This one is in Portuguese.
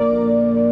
Música